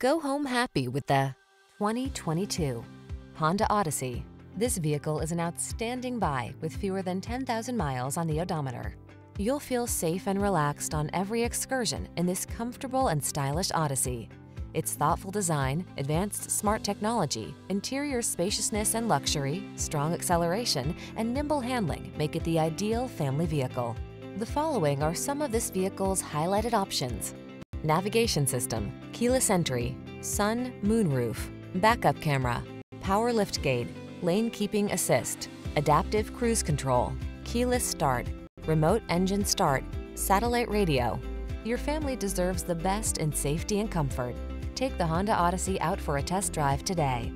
Go home happy with the 2022 Honda Odyssey. This vehicle is an outstanding buy with fewer than 10,000 miles on the odometer. You'll feel safe and relaxed on every excursion in this comfortable and stylish Odyssey. Its thoughtful design, advanced smart technology, interior spaciousness and luxury, strong acceleration, and nimble handling make it the ideal family vehicle. The following are some of this vehicle's highlighted options. Navigation system, keyless entry, sun, moonroof, backup camera, power liftgate, lane keeping assist, adaptive cruise control, keyless start, remote engine start, satellite radio. Your family deserves the best in safety and comfort. Take the Honda Odyssey out for a test drive today.